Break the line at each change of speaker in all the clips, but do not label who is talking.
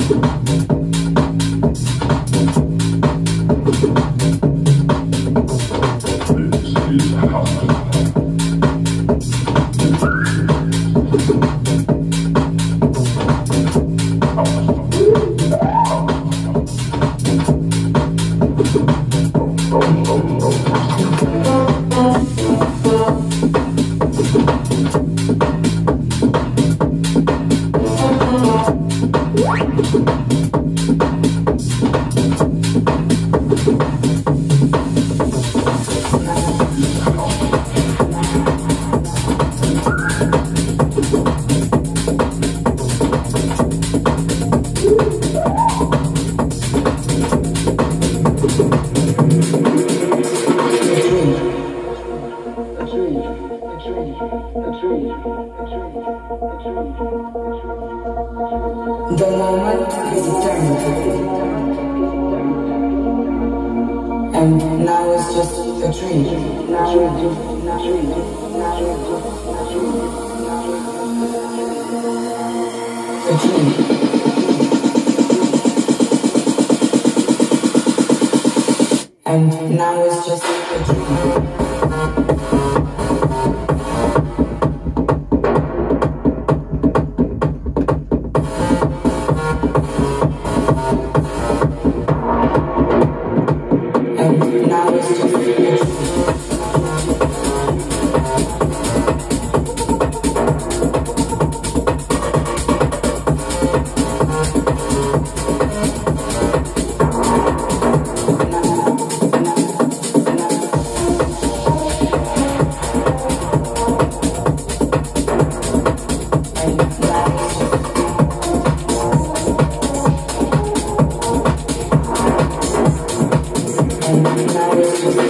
Thank you.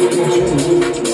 Música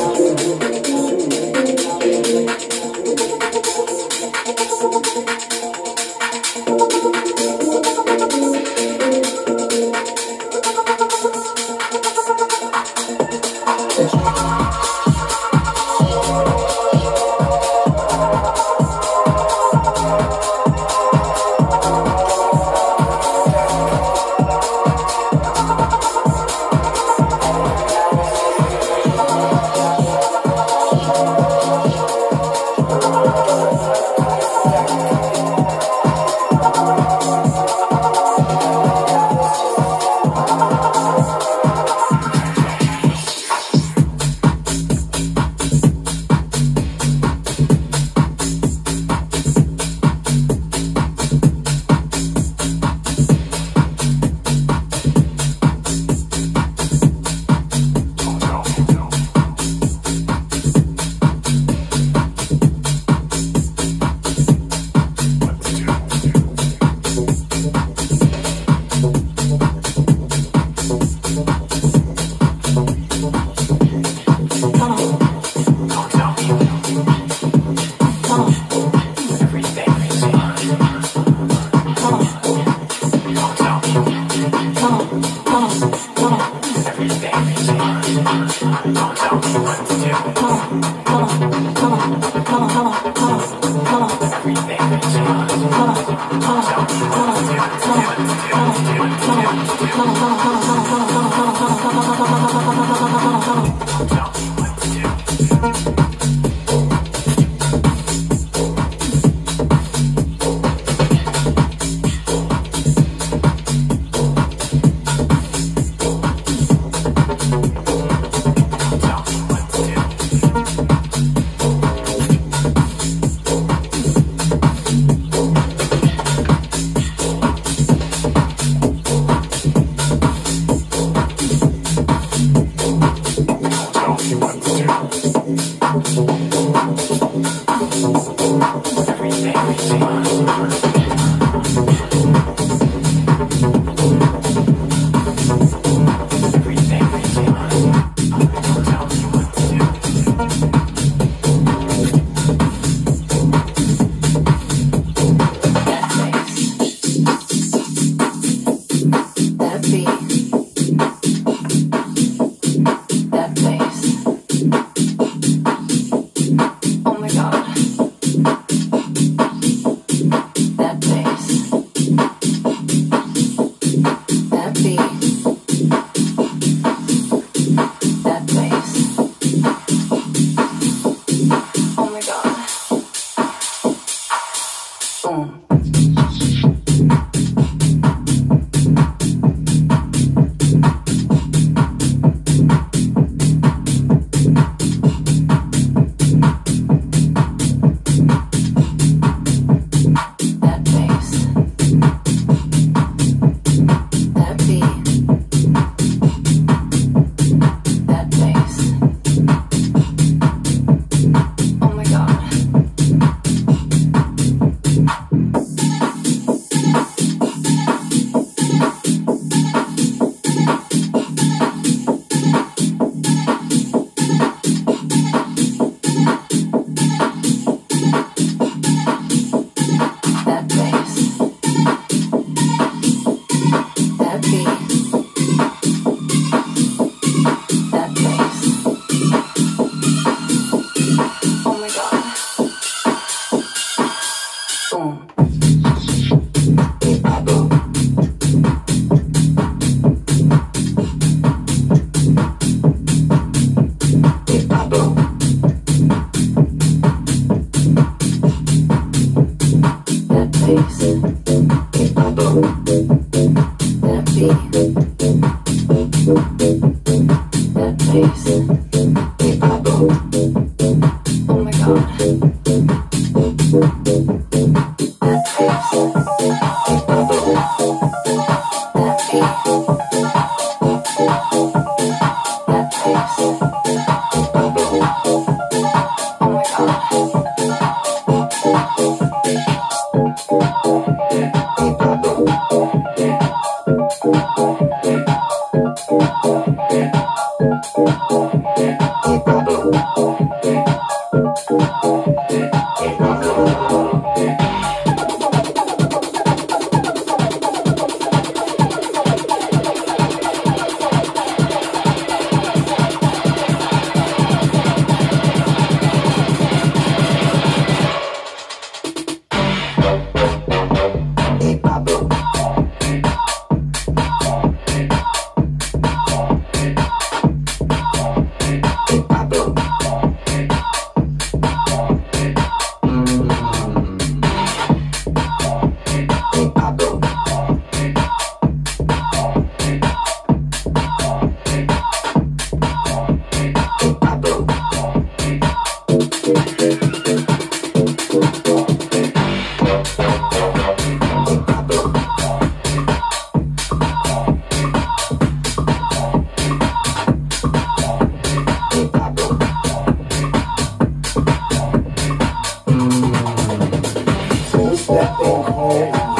We pull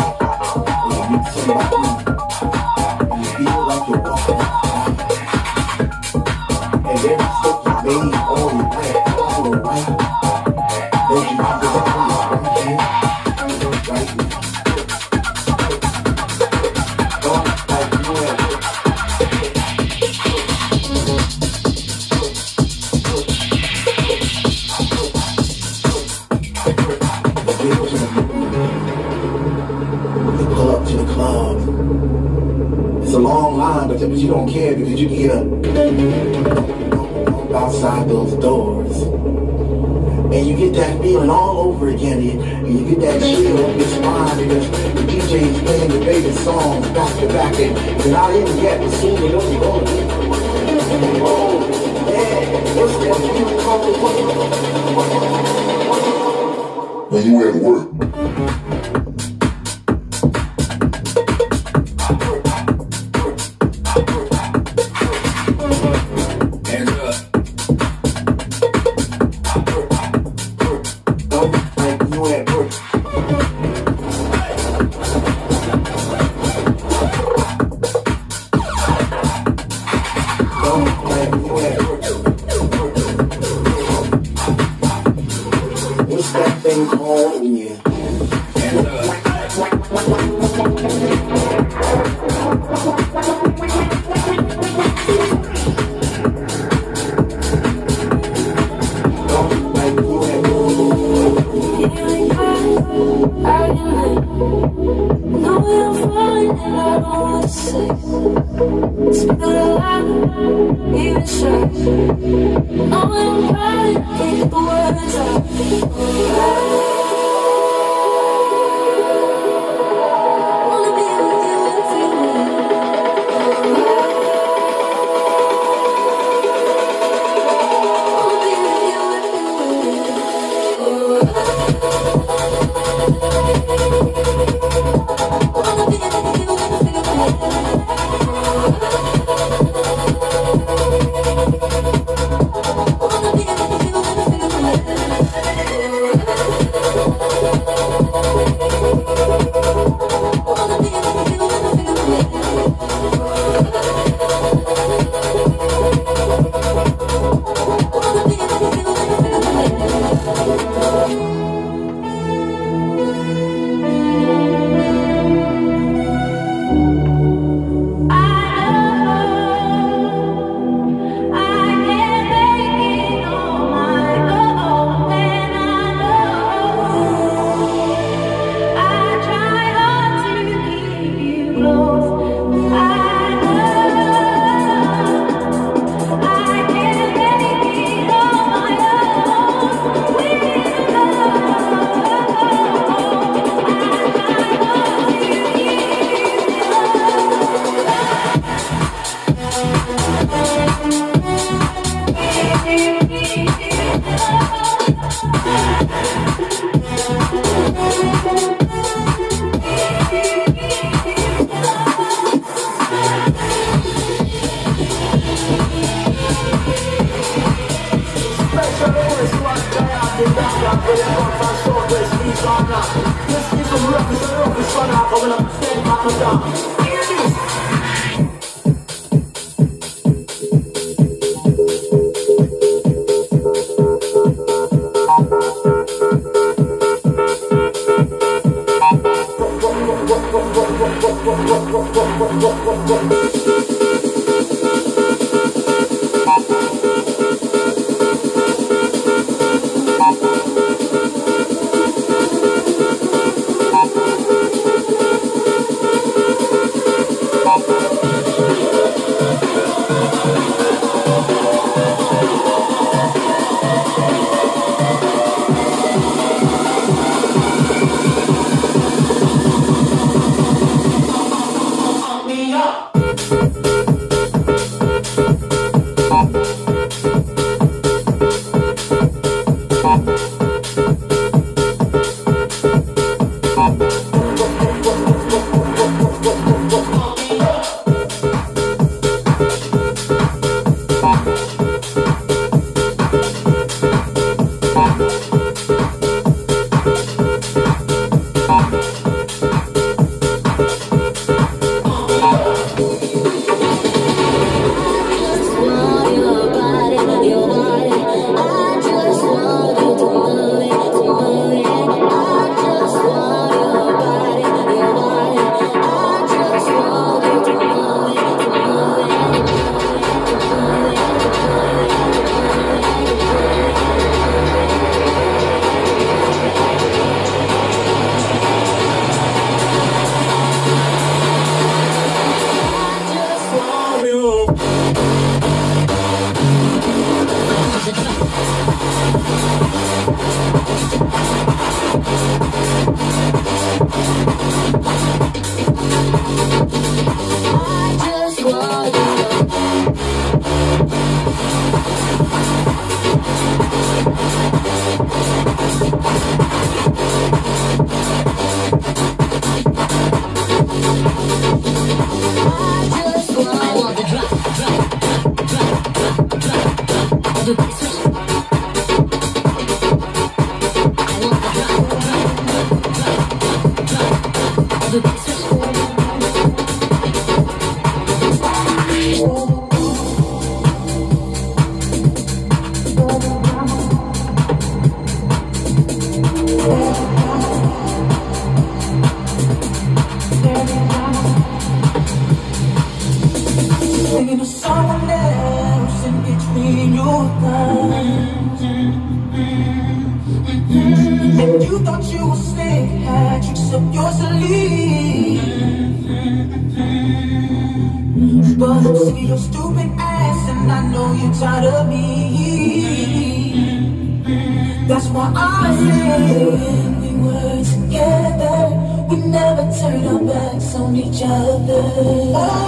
Oh.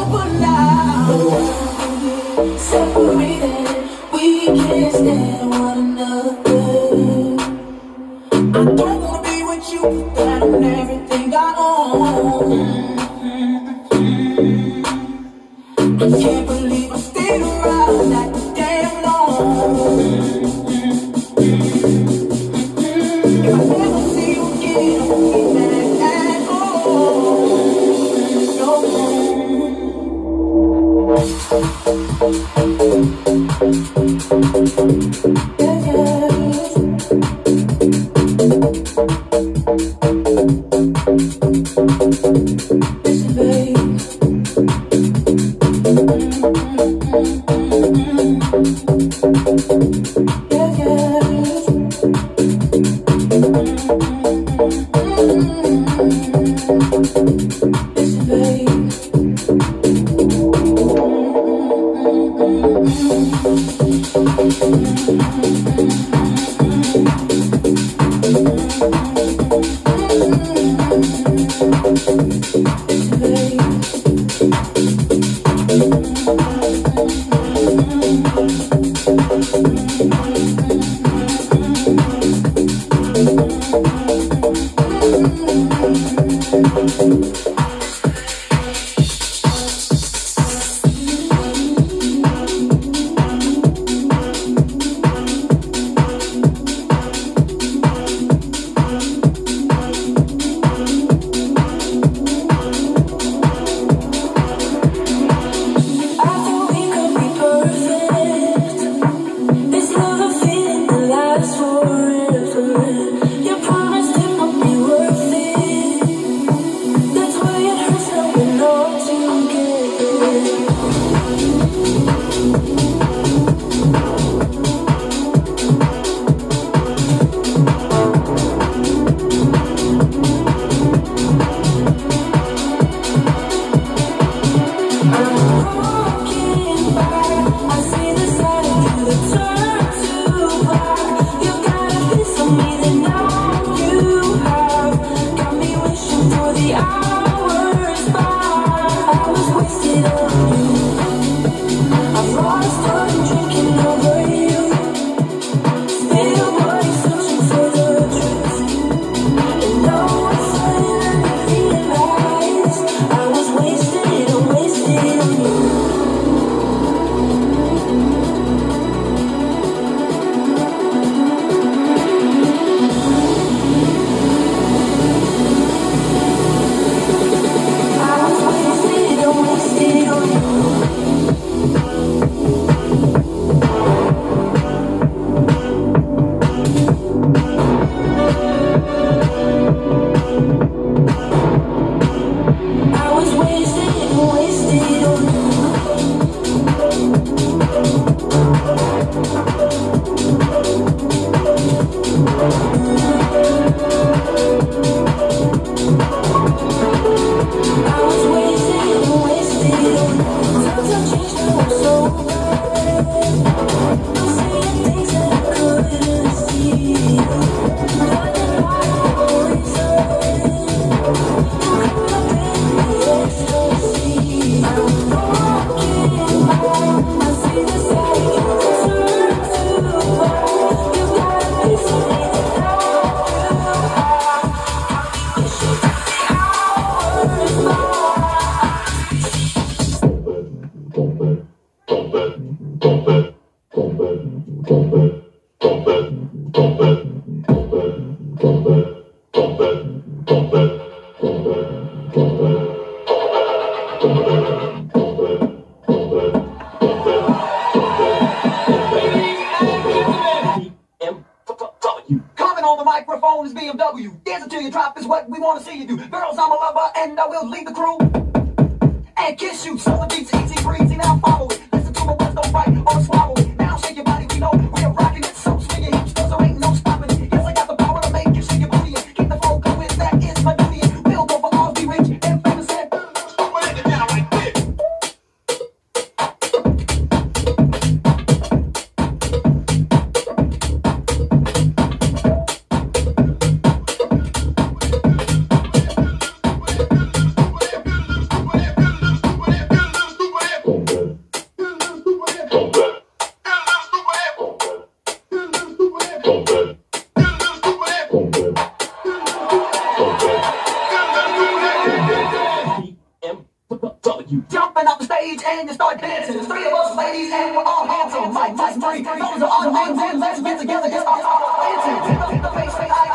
Jumping off the stage and you start dancing. Three of us ladies and we're all handsome. Mike, Mike, Mike, those are our names and let's get together, just start dancing. Hit the, I,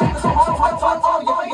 dance so hard, hard, hard, hard, your face, say, say,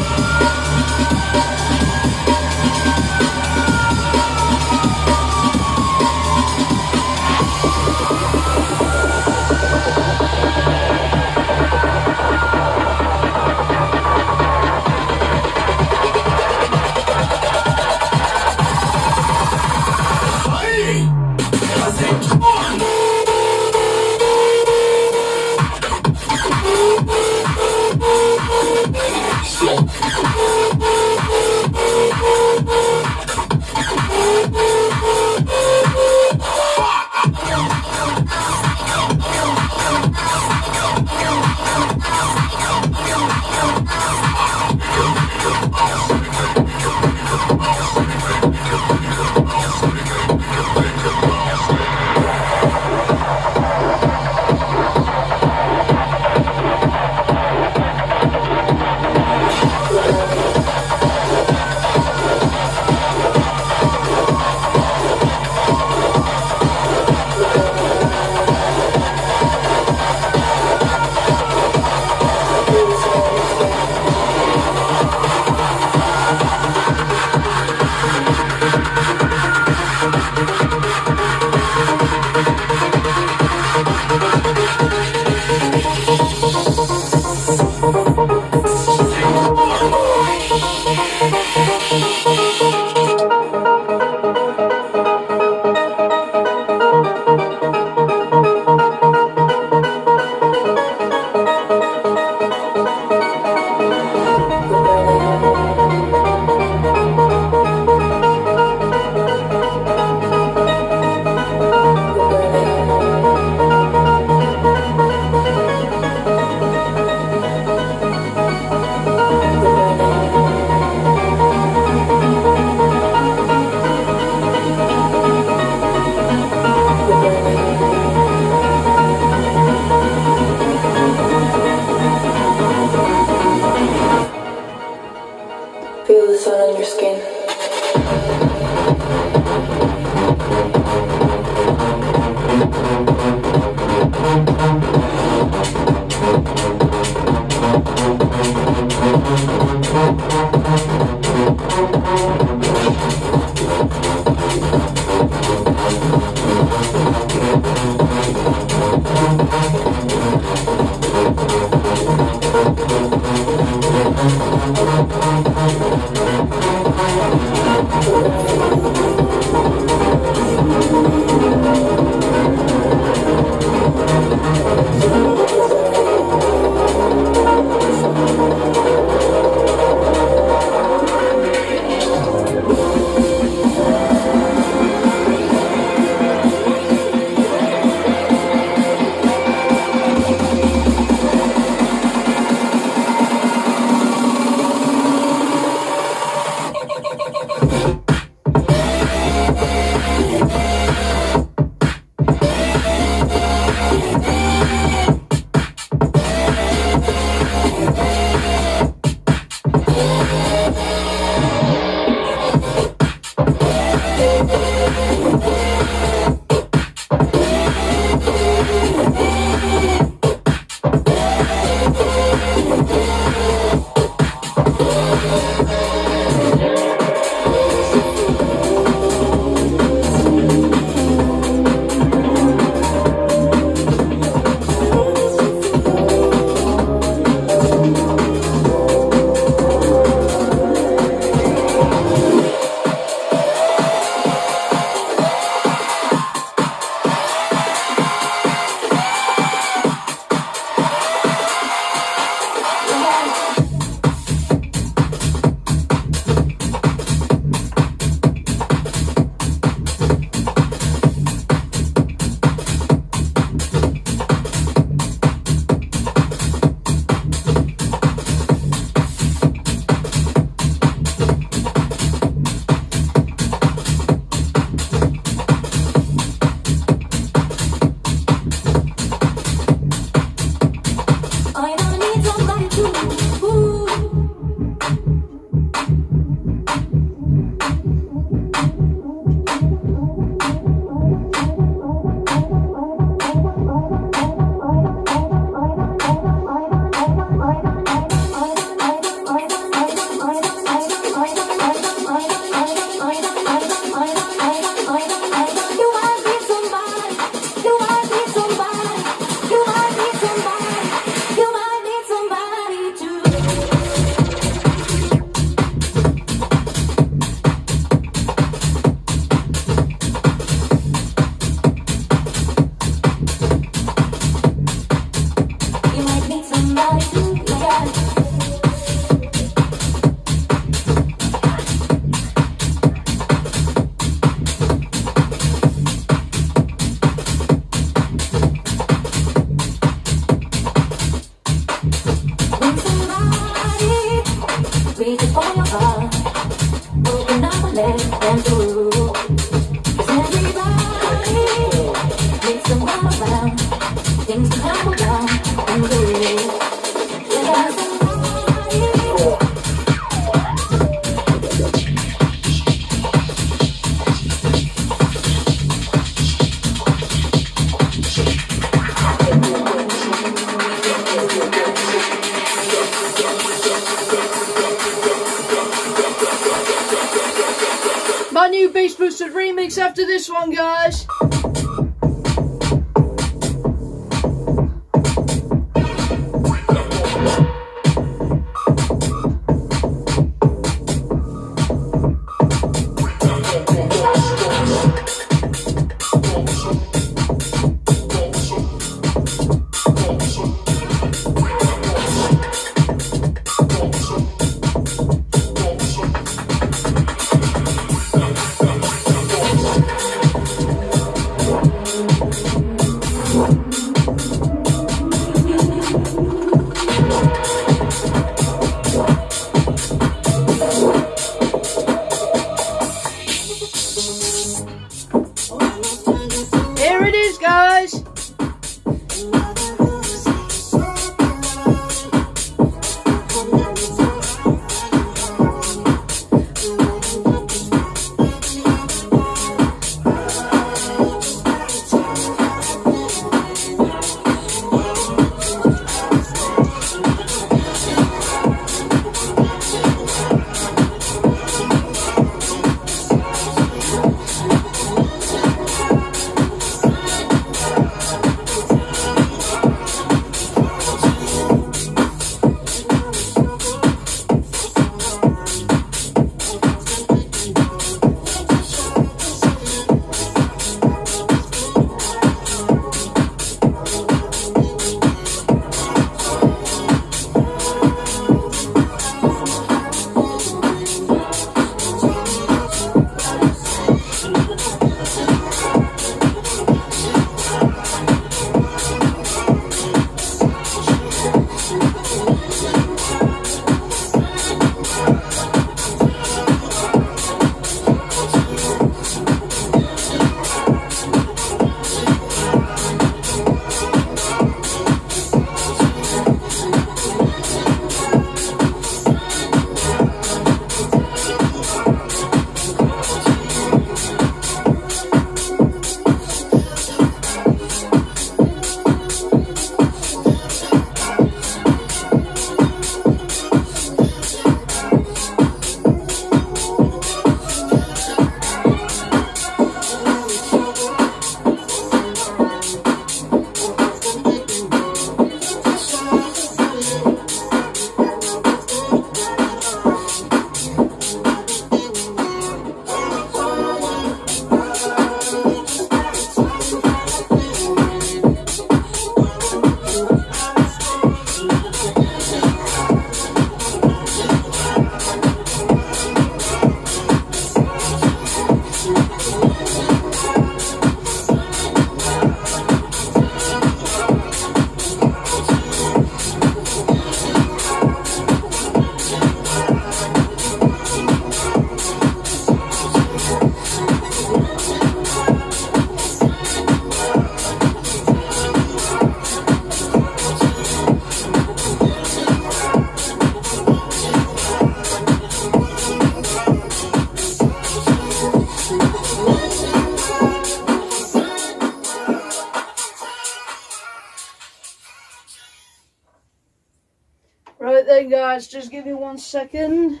guys, just give me one second.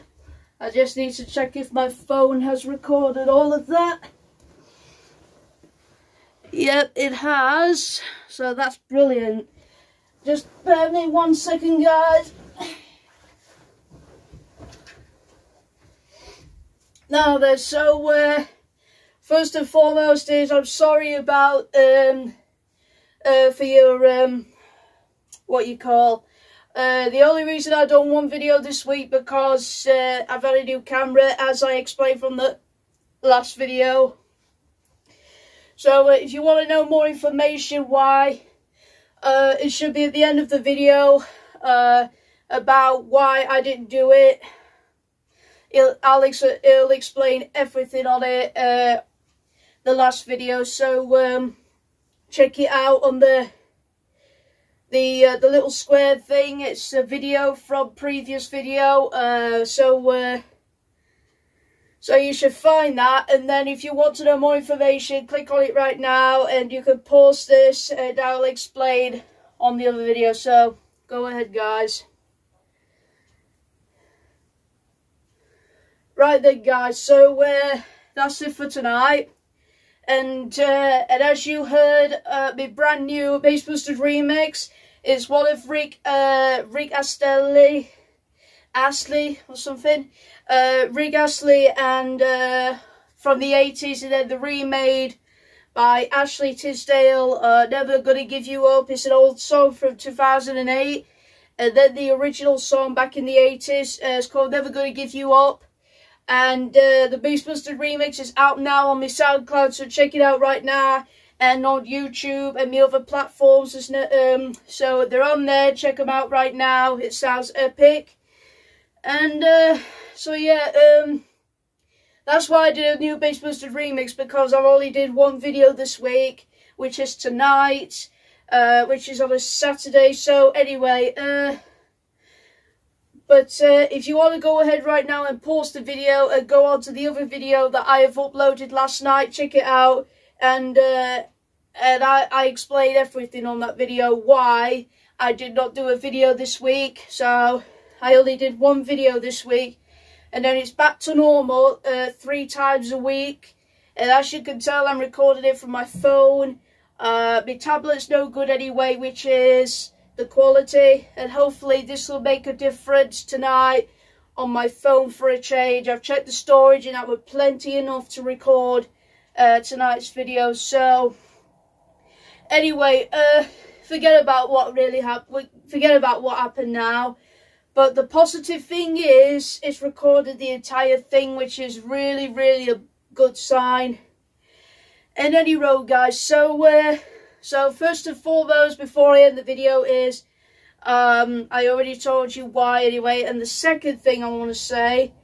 I just need to check if my phone has recorded all of that. Yep, it has. So that's brilliant. Just bear me one second, guys. Now then, so uh, first and foremost is I'm sorry about um, uh, for your um, what you call uh, the only reason I done one video this week because uh, I've had a new camera as I explained from the last video. So uh, if you want to know more information why, uh, it should be at the end of the video uh, about why I didn't do it. It'll, I'll it'll explain everything on it, the last video, so um, check it out on the the uh, the little square thing. It's a video from previous video, uh, so uh, so you should find that. And then if you want to know more information, click on it right now, and you can pause this, and I'll explain on the other video. So go ahead, guys. Right then, guys. So uh, that's it for tonight. And uh, and as you heard, uh, my brand new Bass Boosters remix is one of Rick uh, Rick Astley, Astley or something. Uh, Rick Astley and uh, from the 80s and then the remade by Ashley Tisdale, uh, Never Gonna Give You Up. It's an old song from 2008. And then the original song back in the 80s uh, called Never Gonna Give You Up. And uh, the Bass Boosters remix is out now on my SoundCloud, so check it out right now. And on YouTube and the other platforms. Um, so they're on there, check them out right now. It sounds epic. And uh, so yeah, um, that's why I did a new Bass Boosted remix because I only did one video this week, which is tonight, uh, which is on a Saturday. So anyway, uh, but uh, if you want to go ahead right now and pause the video and go on to the other video that I have uploaded last night, check it out. And uh, and I, I everything on that video why I did not do a video this week. So I only did one video this week and then it's back to normal uh, three times a week. And as you can tell, I'm recording it from my phone. Uh, my tablet's no good anyway, which is the quality. And hopefully this will make a difference tonight on my phone for a change. I've checked the storage and that was plenty enough to record uh, tonight's video. So, anyway, uh, forget about what really happened. Forget about what happened now. But the positive thing is, it's recorded the entire thing, which is really, really a good sign. In any road, guys, so, uh, so first and foremost, before I end the video is, um, I already told you why anyway, and the second thing I want to say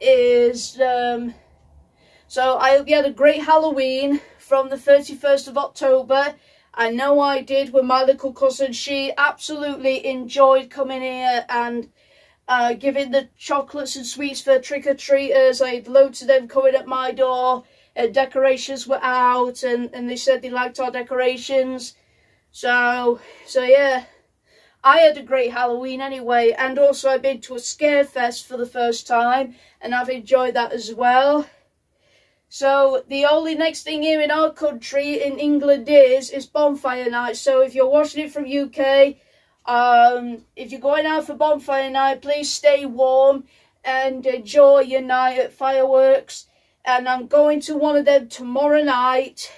is, um, so I hope you had a great Halloween from the 31st of October. I know I did with my little cousin. She absolutely enjoyed coming here and uh, giving the chocolates and sweets for trick-or-treaters. I had loads of them coming at my door. And decorations were out and, and they said they liked our decorations. So, so yeah. I had a great Halloween anyway. And also I've been to a scare fest for the first time. And I've enjoyed that as well. So the only next thing here in our country, in England, is is bonfire night. So if you're watching it from UK, um, if you're going out for bonfire night, please stay warm and enjoy your night at fireworks. And I'm going to one of them tomorrow night.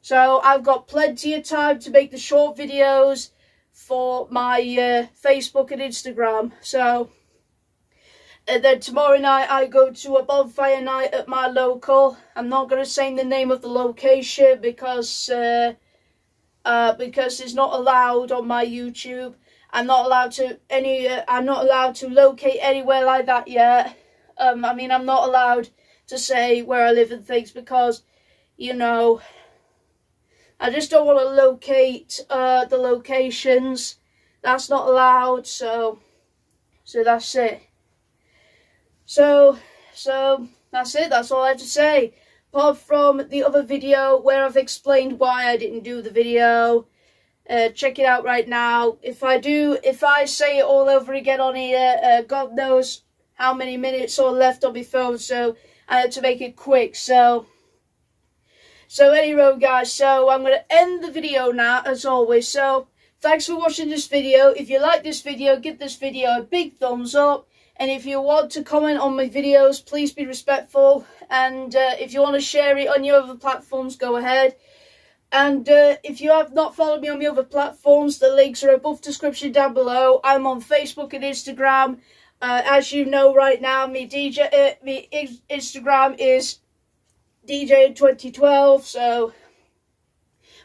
So I've got plenty of time to make the short videos for my uh, Facebook and Instagram. So and then tomorrow night I go to a bonfire night at my local. I'm not going to say the name of the location because uh, uh, because it's not allowed on my YouTube. I'm not allowed to any. Uh, I'm not allowed to locate anywhere like that yet. Um, I mean, I'm not allowed to say where I live and things because, you know, I just don't want to locate uh, the locations. That's not allowed. So, so that's it. So, so that's it. That's all I have to say. Apart from the other video where I've explained why I didn't do the video. Uh, check it out right now. If I do, if I say it all over again on here, uh, God knows how many minutes are left on my phone. So I had to make it quick. So, so anyway, guys. So I'm going to end the video now, as always. So thanks for watching this video. If you like this video, give this video a big thumbs up. And if you want to comment on my videos, please be respectful. And uh, if you want to share it on your other platforms, go ahead. And uh, if you have not followed me on the other platforms, the links are above description down below. I'm on Facebook and Instagram. Uh, as you know right now, my DJ, uh, Instagram is DJ 2012. So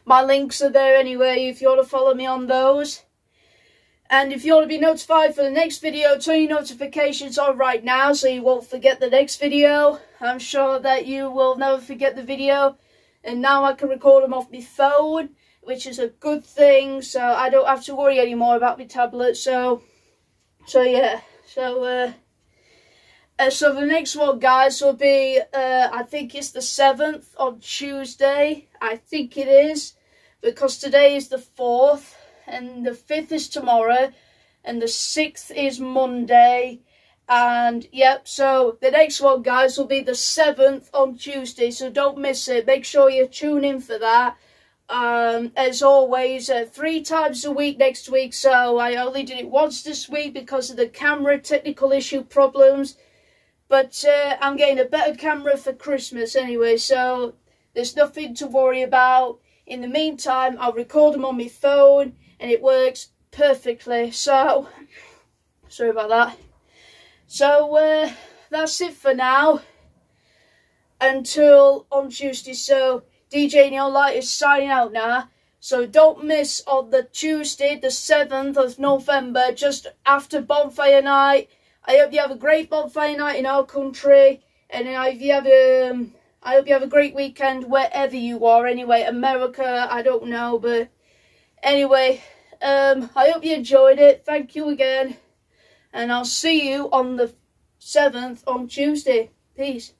my links are there anyway if you want to follow me on those. And if you want to be notified for the next video, turn your notifications on right now so you won't forget the next video. I'm sure that you will never forget the video. And now I can record them off my phone, which is a good thing. So I don't have to worry anymore about my tablet. So, so yeah. So, uh, uh, so the next one, guys, will be, uh, I think it's the 7th on Tuesday. I think it is. Because today is the 4th and the 5th is tomorrow, and the 6th is Monday, And yep, so the next one, guys, will be the 7th on Tuesday. So don't miss it. Make sure you tune in for that. Um, as always, uh, three times a week next week. So I only did it once this week because of the camera technical issue problems. But uh, I'm getting a better camera for Christmas anyway. So there's nothing to worry about. In the meantime, I'll record them on my phone and it works perfectly. So, sorry about that. So, uh, that's it for now. Until on Tuesday. So, DJ Neon Light is signing out now. So don't miss on the Tuesday, the 7th of November, just after Bonfire Night. I hope you have a great Bonfire Night in our country. And I hope you have um, I hope you have a great weekend wherever you are. Anyway, America, I don't know, but anyway, um, I hope you enjoyed it. Thank you again. And I'll see you on the 7th on Tuesday. Peace.